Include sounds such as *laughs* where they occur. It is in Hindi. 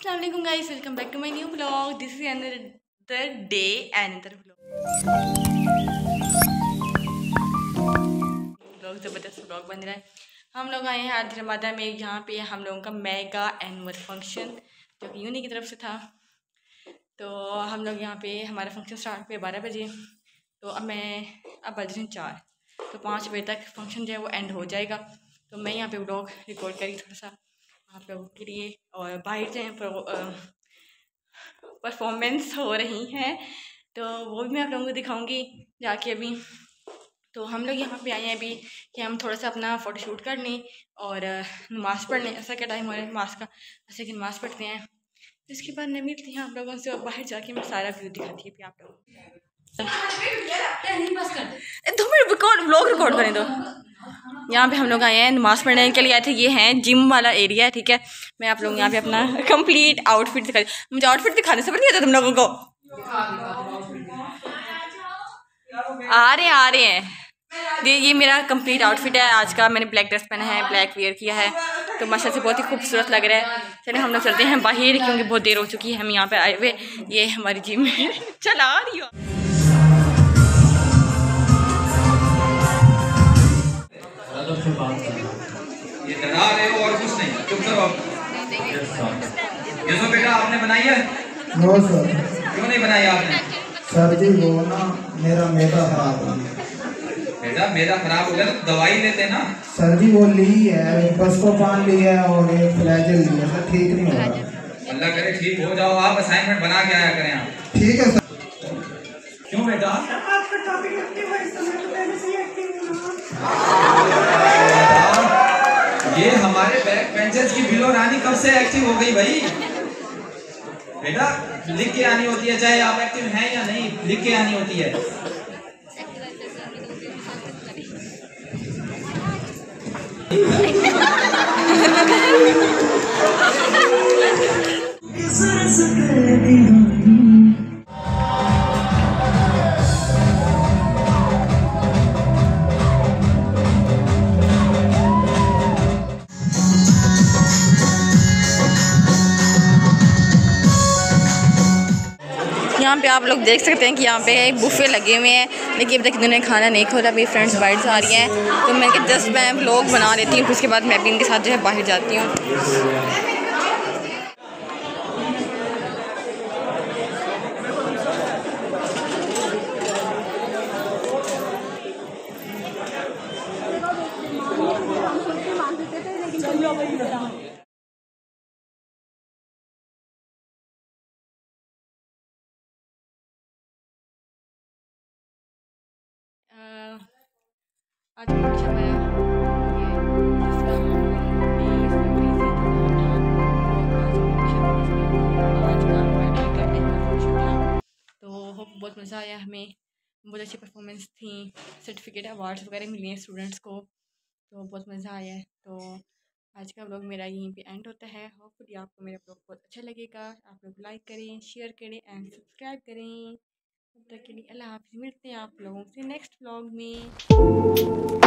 Assalamualaikum guys, welcome back to my new vlog. This is another day, another vlog. vlog ज़बरदस्त vlog बन रहा है। हम लोग आए हैं आज रमादा में। यहाँ पे हम लोगों का मेगा एनुअल फ़ंक्शन जो कि यूनी की तरफ़ से था। तो हम लोग यहाँ पे हमारा फ़ंक्शन स्टार्ट हुआ बारह बजे। तो अब मैं अब बज रहे चार। तो पाँच बजे तक फ़ंक्शन जो है वो एंड हो जाएगा। तो मैं यहाँ पे व्लॉग रिकॉर्ड करी थोड़ा सा। आप लोगों के लिए और बाहर जो परफॉर्मेंस हो रही हैं तो वो भी मैं आप लोगों को दिखाऊँगी जाके अभी। तो हम लोग यहाँ पे आए हैं अभी कि हम थोड़ा सा अपना फ़ोटोशूट कर लें और नमाज़ पढ़ लें ऐसा क्या टाइम हो रहा है नमाज़ का ऐसे कि नमाज़ पढ़ते हैं। इसके बाद मैं मिलती हूँ आप लोगों से और बाहर जाके मैं सारा व्यू दिखाती हूँ आप लोगों दो मिनट रिकॉर्ड ब्लॉग रिकॉर्ड करें दो। यहाँ पे हम लोग आए हैं, नमाज़ पढ़ने के लिए आए थे। ये हैं जिम वाला एरिया है ठीक है? मैं आप लोग यहाँ पे अपना *laughs* कंप्लीट आउटफिट दिखा मुझे आउटफिट दिखाने से पता नहीं आता तुम लोगों को। आ रहे आ रहे हैं। ये ये मेरा कंप्लीट आउटफिट है। आज का मैंने ब्लैक ड्रेस पहना है ब्लैक वेयर किया है। तो माशा से बहुत ही खूबसूरत लग रहा है। चले हम लोग चलते हैं बाहर, क्योंकि बहुत देर हो चुकी है। हम यहाँ पे आए हुए ये हमारी जिम में चला रही हो। ये डरा रहे हो और कुछ नहीं। चुप करो ये तो बेटा आपने बनाई है? नो सर क्यों नहीं बनाई आपने? सर जी वो ना मेरा मैदा खराब हो गया। बेटा मेरा खराब हो गया तो दवाई लेते ना? सर जी वो ली है बस्कोपान ली है और एक फ्लैजल ली है। सर ठीक नहीं हो रहा। अल्लाह करे ठीक हो जाओ आप असाइनमेंट बना के आया करें आप। ठीक है सर। क्यों बेटा? ये हमारे बैक बेंचेस की बिलो रानी कब से एक्टिव हो गई भाई? बेटा, लिख के आनी होती है, चाहे आप एक्टिव हैं या नहीं, लिख के आनी होती है। यहाँ पे आप लोग देख सकते हैं कि यहाँ पे एक बुफे लगे हुए हैं। लेकिन अभी तक इन्होंने खाना नहीं खोला मेरी फ्रेंड्स से आ रही हैं। तो मैं जस्ट मैं लोग बना लेती हूँ, फिर उसके बाद मैं भी इनके साथ जो है बाहर जाती हूँ। आज फ़ंक्शन था तो होप बहुत मज़ा आया हमें, बहुत अच्छी परफॉर्मेंस थी सर्टिफिकेट अवार्ड्स वगैरह मिले हैं स्टूडेंट्स को तो बहुत मज़ा आया है। तो आज का ब्लॉग मेरा यहीं पे एंड होता है। होपफुली आपको मेरा ब्लॉग बहुत अच्छा लगेगा। आप लोग लाइक करें शेयर करें एंड सब्सक्राइब करें। तब तक के लिए अल्लाह हाफिज़ मिलते हैं आप लोगों से नेक्स्ट ब्लॉग में।